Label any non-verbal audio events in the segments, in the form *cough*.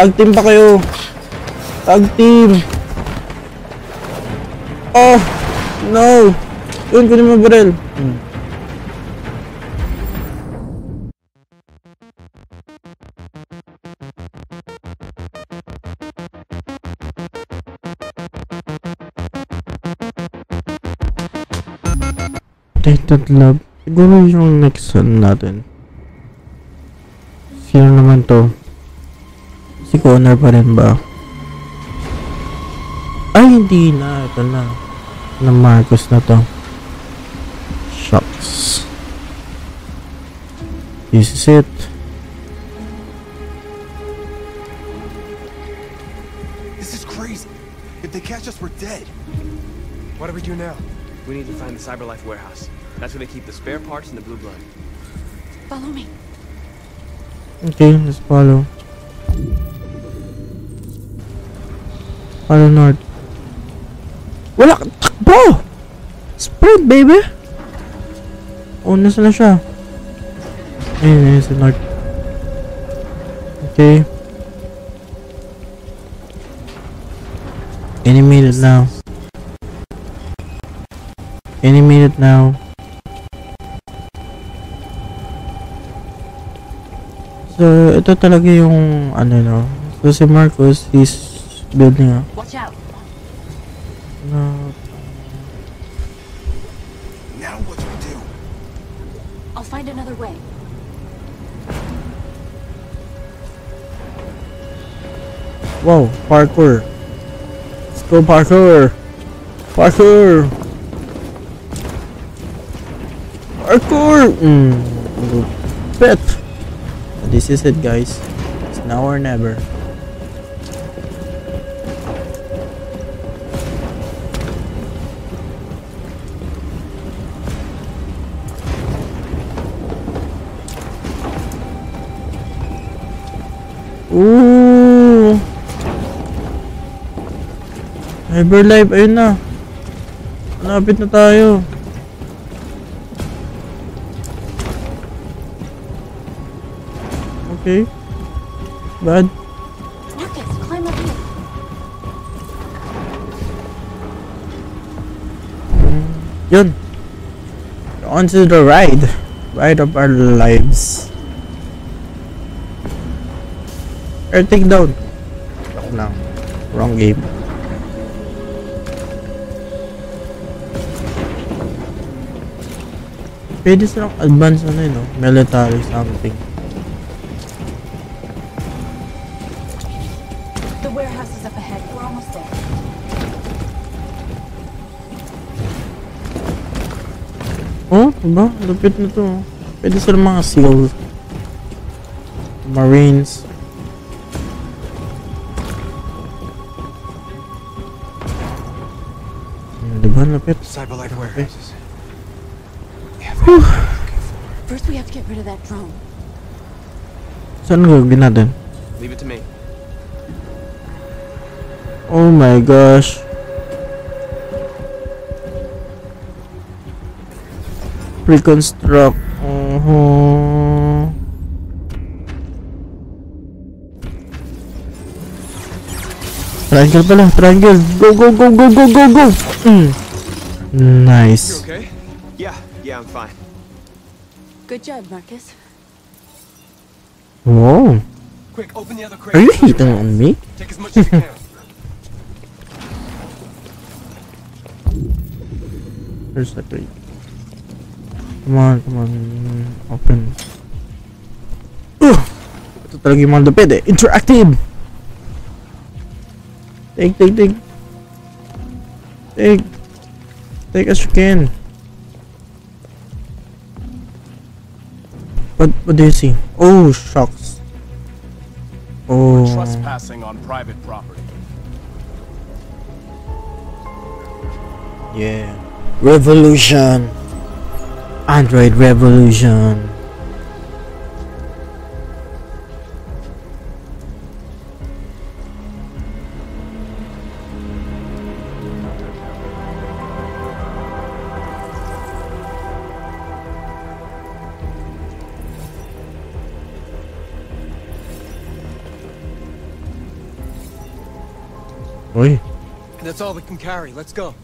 Tag team pa kayo. Tag team. Oh! No! Yun, kunin mo baril. Hmm. Tainted Love. Siguro yung next one natin. Sino naman to? Si Connor pa rin ba? Ay, hindi na. Ito na. Na Markus na to. Shucks. This is it. This is crazy. If they catch us, we're dead. What do we do now? We need to find the CyberLife warehouse. That's where they keep the spare parts and the blue blood. Follow me. Okay, let's follow. Follow north. Wala! Takbo! Spread, baby! Oh, nasa na siya? Ayun, ayun, sa north. Okay. Any minute now. Any minute now. So, ito talaga yung ano no. So, si Marcos is building a Watch out. no, Now what do we do? I'll find another way. Whoa, parkour. Let's go parkour. Parkour. Parkour. Mm, pet. This is it, guys. It's now or never. Hyperlife, ayun na. Malapit na tayo. Okay. Bad. Here. Yun. On to the ride. Ride of our lives. Air takedown. Joke lang. Wrong game. Pwede silang advance ano yun, no? Military something. The warehouse is up ahead. We're almost there. Oh, diba? Lupit na to. oh. Pwede silang mga SEALs. Marines. Diba? Lupit. CyberLife warehouses. First, we have to get rid of that drone. Saan gagawin natin? Leave it to me. Oh my gosh. Reconstruct. Uh-huh. Triangle pala, triangle. Go, go, go, go, go, go, go. Mm. You Nice. okay? Good job, Markus. Wow. Quick, open the other crate. Are you hitting on me? Take as much as you can. *laughs* There's the crate. Come on, come on. Open. Ugh! Ito talaga yung mga lupit eh. Interactive! Take, take, take. Take. Take as you can. What, what do you see? Oh, shucks. Oh. Trespassing on private property. Yeah. Revolution. Android revolution. Uy. That's all we can carry. Let's go.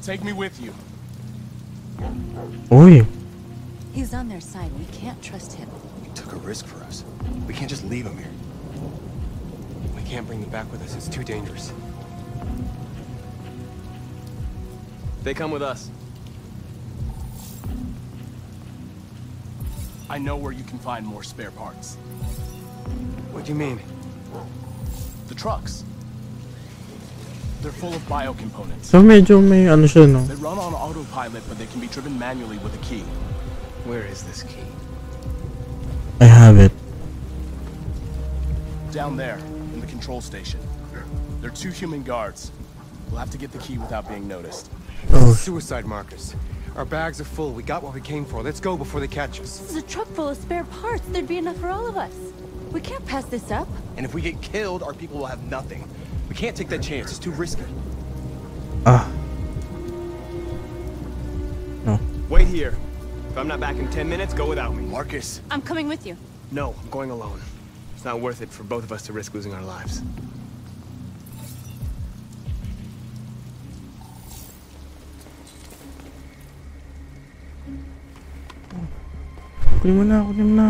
Take me with you. Uy. He's on their side. We can't trust him. He took a risk for us. We can't just leave him here. We can't bring them back with us. It's too dangerous. They come with us. I know where you can find more spare parts. What do you mean? The trucks. They're full of biocomponents. So medyo may ano siya, no? They run on autopilot, but they can be driven manually with a key. Where is this key? I have it. Down there, in the control station. There are two human guards. We'll have to get the key without being noticed. Oh, Suicide, Markus. Our bags are full. We got what we came for. Let's go before they catch us. This is a truck full of spare parts. There'd be enough for all of us. We can't pass this up. And if we get killed, our people will have nothing. We can't take that chance. It's too risky. ah. No. Wait here. If I'm not back in 10 minutes, go without me. Markus, I'm coming with you. No, I'm going alone. It's not worth it for both of us to risk losing our lives. Kunin mo na, kunin mo na.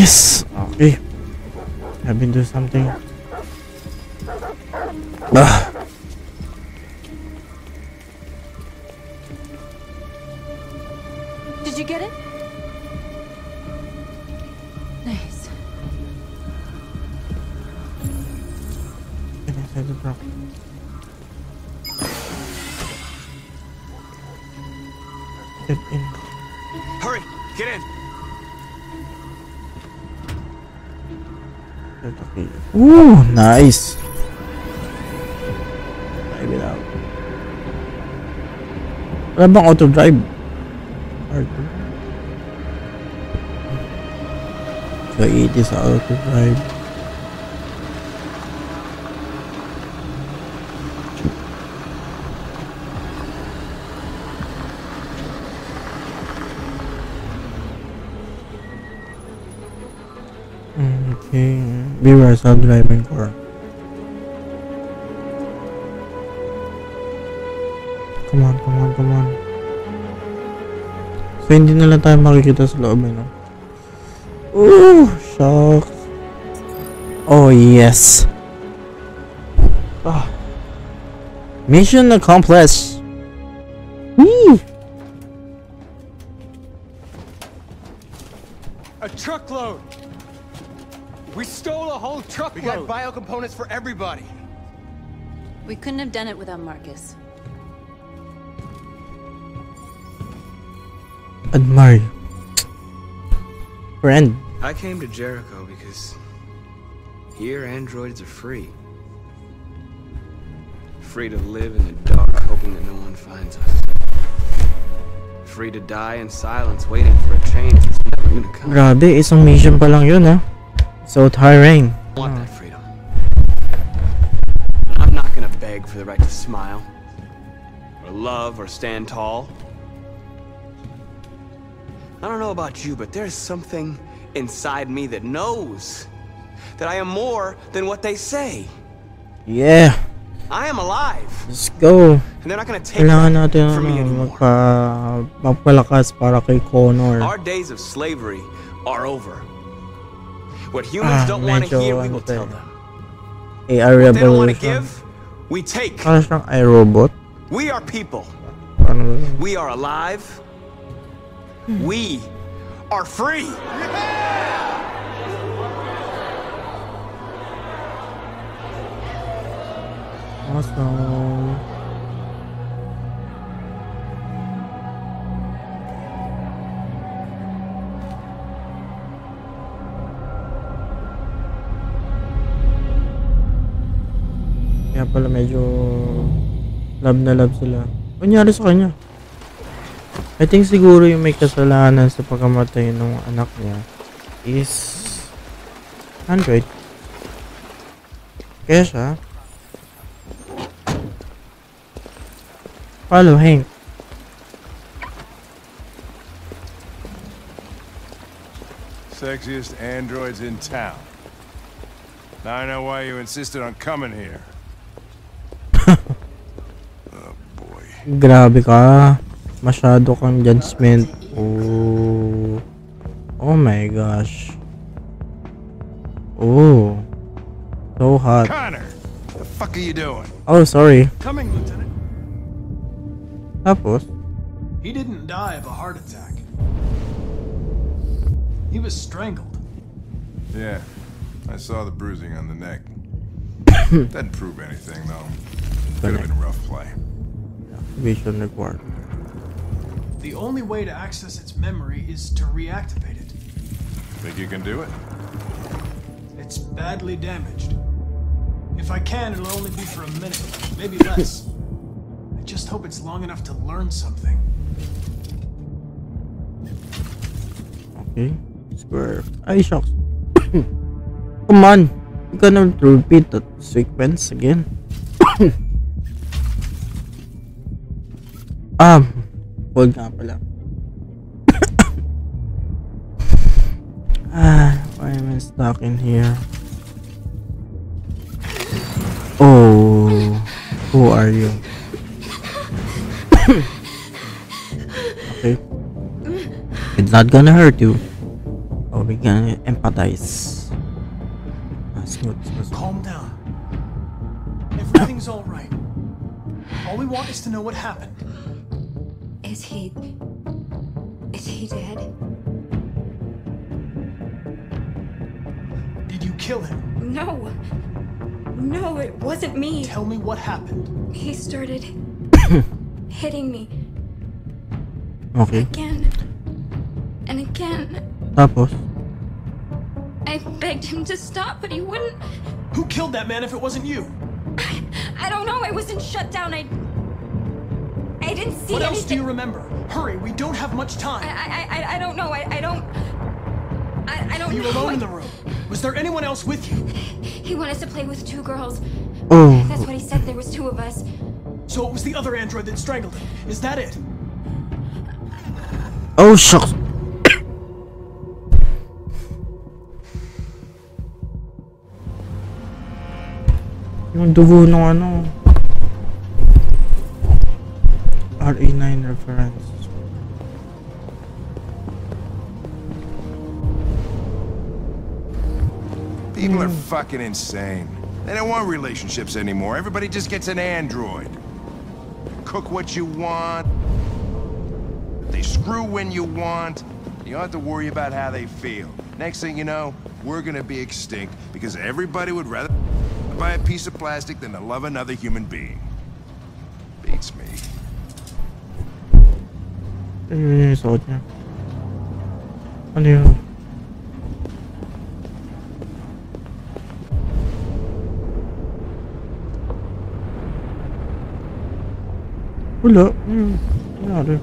Yes! Okay. I've been doing something. Ah. Did you get it? Nice. Get inside the truck. Ooh, nice. Drive it out. Wala bang auto drive? R2. So it is auto drive. Beware self-driving car. Come on, come on, come on. So, hindi na lang tayo makikita sa loob, eh, no? Ooh, shucks. Oh, yes. Ah. Mission accomplished. Stole a whole we got bio components for everybody. We couldn't have done it without Markus. Admire you. Friend. I came to Jericho because here androids are free. Free to live in the dark, hoping that no one finds us. Free to die in silence, waiting for a change that's never gonna come. Grabe, isang mission pa lang yun, ha? So tiring. I want that freedom. I'm not gonna beg for the right to smile, or love, or stand tall. I don't know about you, but there's something inside me that knows that I am more than what they say. Yeah, I am alive, let's go. and they're not gonna take Kailangan natin from me uh, anymore. magpa, magpalakas para kay Connor. Our days of slavery are over. What humans Ah, don't want to hear, we will tell them. AI What they don't want to give, we take. Parang siyang iRobot. We are people. We are alive. We are free. awesome. Kaya pala medyo love na love sila. Nangyari sa kanya? I think siguro yung may kasalanan sa pagkamatay ng anak niya is Android. Kaya siya. Follow Hank. Sexiest androids in town. Now I know why you insisted on coming here. Grabe ka. Masyado kang judgment. Oh. Oh my gosh. Oh. So hot. Connor! The fuck are you doing? Oh, sorry. Coming, Lieutenant. Tapos, He didn't die of a heart attack. He was strangled. Yeah, I saw the bruising on the neck. *coughs* Doesn't prove anything, though. Could have been a rough play. Vision required. The only way to access its memory is to reactivate it. Think you can do it? It's badly damaged. If I can, it'll only be for a minute, maybe less. I just hope it's long enough to learn something. Okay. Square. Ay, shucks. *coughs* Come on. You cannot repeat that sequence again. *coughs* um. Hold nga pala. *coughs* ah, why am I stuck in here? Oh. Who are you? okay. *coughs* It's not gonna hurt you. Oh, we gonna empathize. Ah, smooth, smooth, smooth. Calm down. Everything's all right. All we want is to know what happened. Is he. Is he dead? Did you kill him? No! No, it wasn't me. Tell me what happened. He started *coughs* hitting me Okay. again and again. Ah, Tapos, I begged him to stop, but he wouldn't. Who killed that man if it wasn't you? I don't know. I wasn't shut down. I. I didn't see What else do you remember? Hurry, we don't have much time. I, I, I don't know. I, I don't. I, I don't Were you know. alone in the room? Was there anyone else with you? He wanted us to play with two girls. oh, That's what he said. There was two of us. So it was the other android that strangled him. Is that it? oh shucks. Yung dugo ng ano. RA9 reference. People are fucking insane. They don't want relationships anymore. Everybody just gets an android. Cook what you want. They screw when you want. You don't have to worry about how they feel. Next thing you know, we're gonna be extinct because everybody would rather buy a piece of plastic than to love another human being. Beats me. Yung suot niya. Ano yun? Wala. Hmm. Wala rin.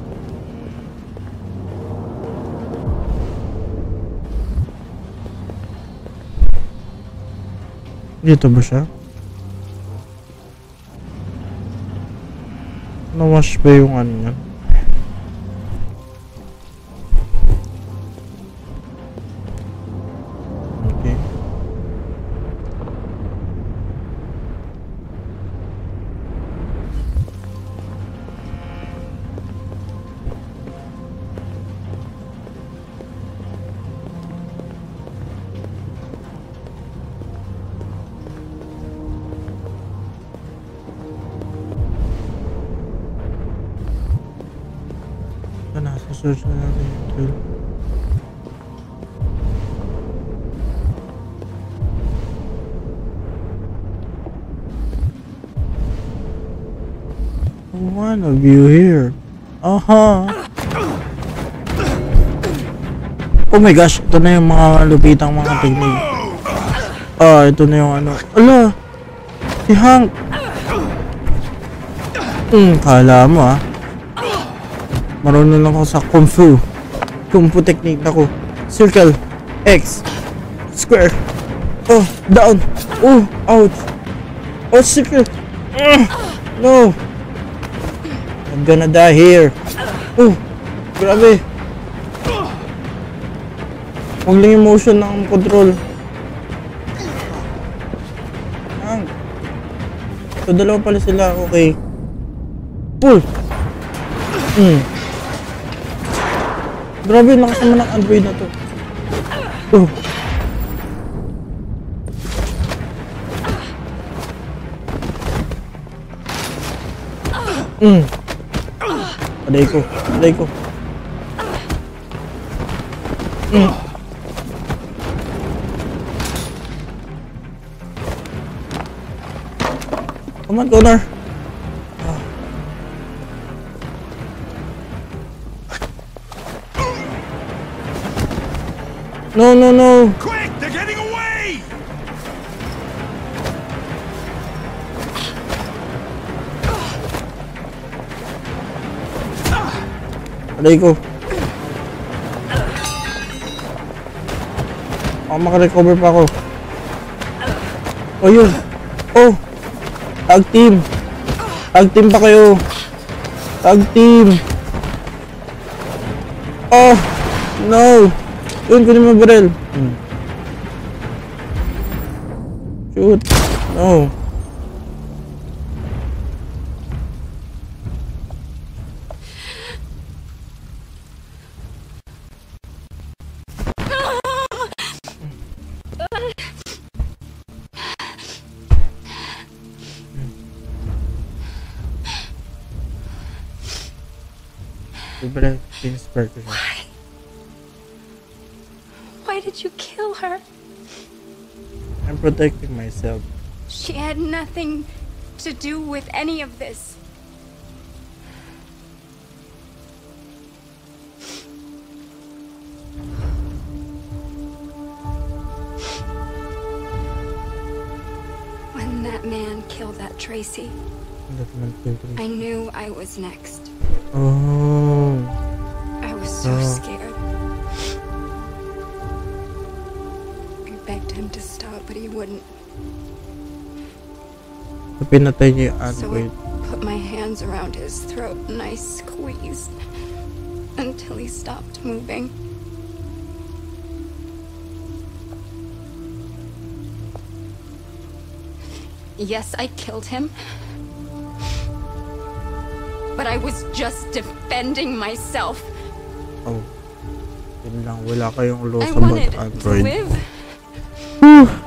Dito ba siya? Na-wash ba yung ano niya? Search na natin yung. One of you here. Aha. Oh my gosh, ito na yung mga lupitang mga technique. Ah, ito na yung ano. Ala! Si Hank! Hmm, kala mo ah. Marunong ako sa Kung Fu. Kung Fu technique ako. Circle. X. Square. Oh, down. Oh, ouch. Oh, secret. Ugh, no. I'm gonna die here. Oh, grabe. Huwag lang yung motion ng control. Ang. So, dalawa pala sila. Okay. Pull. Hmm. Grabe, lakas naman ng Android na to. Oh. Mm. Aday ko. Aday ko. Mm. Come on, Connor. No, no, no. Quick! They're getting away! Aray ko. Ako makarecover pa ako. Oh, yun. Oh. Tag team. Tag team pa kayo. Tag team. Oh. No. Yun, kunin mo barrel. Hmm. Shoot. No. Libre, pinspare ko siya. Did you kill her? I'm protecting myself. She had nothing to do with any of this. When that man killed that Traci, Hindi naman filter. I knew I was next. Oh. I was so Oh. scared. But he wouldn't. So, pinatay niya yung So. I put my hands around his throat and I squeezed until he stopped moving. Yes, I killed him. But I was just defending myself. Oh. Yun lang, wala kayong law I sa wanted bot to android. live. I wanted to get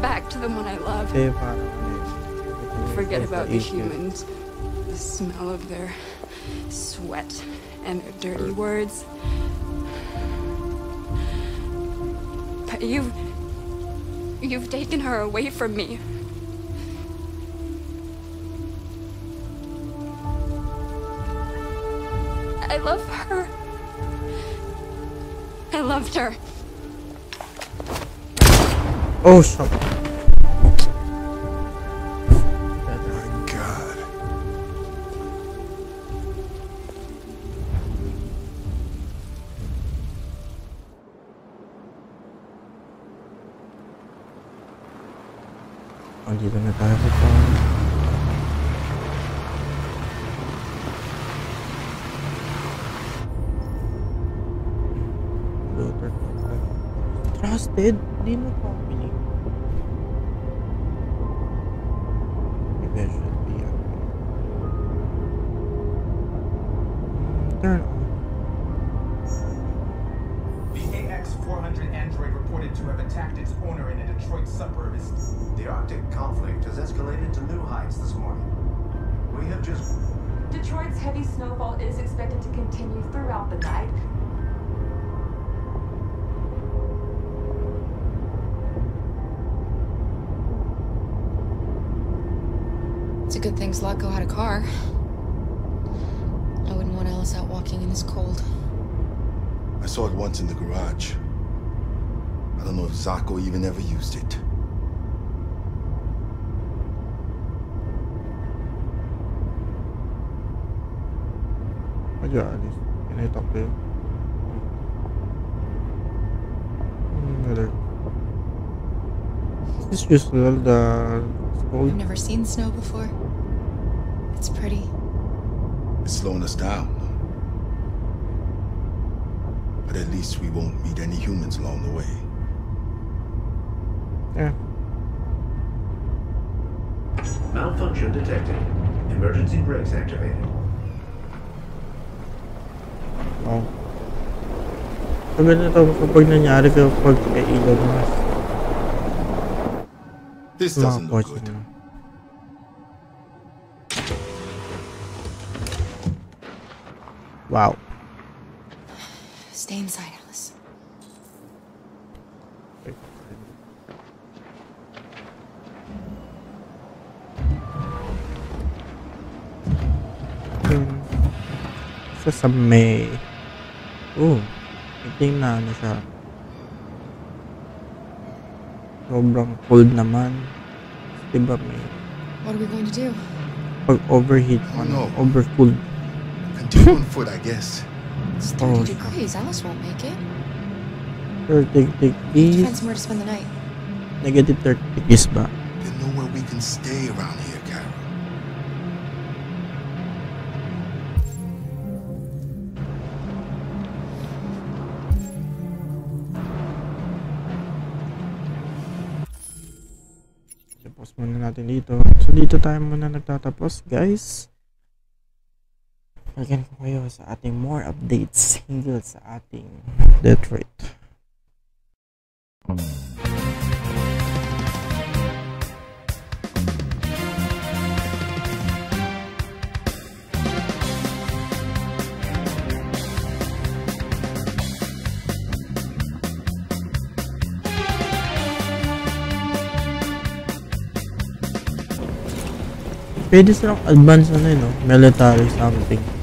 back to the one I loved. Kasi parang ano eh, Forget about the the humans. The smell of their sweat and their dirty words. But you've. You've taken her away from me. I love her. I loved her. Oh, shit. God. Tayo sa phone. Luther. Trusted? Di na company. Heavy snowfall is expected to continue throughout the night. It's a good thing Zlatko had a car. I wouldn't want Alice out walking in this cold. I saw it once in the garage. I don't know if Zlatko even ever used it. got this. And they talk to is just the snow? I've never seen snow before. It's pretty. It's slowing us down. But at least we won't meet any humans along the way. Yeah. Malfunction detected. Emergency brakes activated. Oh. So ganito kapag nangyari kapag kay Elon Musk. This doesn't look good. na. Wow. Stay inside, Alice. Yun. Isa sa May. Oh. Iting na ano siya. Sobrang cold naman. Diba may What are we going to do? pag overheat Oh, ano, no. overcooled. Continue on foot, I guess. It's Oh, 30 degrees. Alice won't make it. 30 Find degrees. somewhere to spend the night. Negative 30 degrees ba? There's nowhere we can stay around here, Tapos muna natin dito. So dito tayo muna nagtatapos guys. Balikan ko kayo sa ating more updates hinggil sa ating death rate. Pwede silang advance ano yun, no? military something.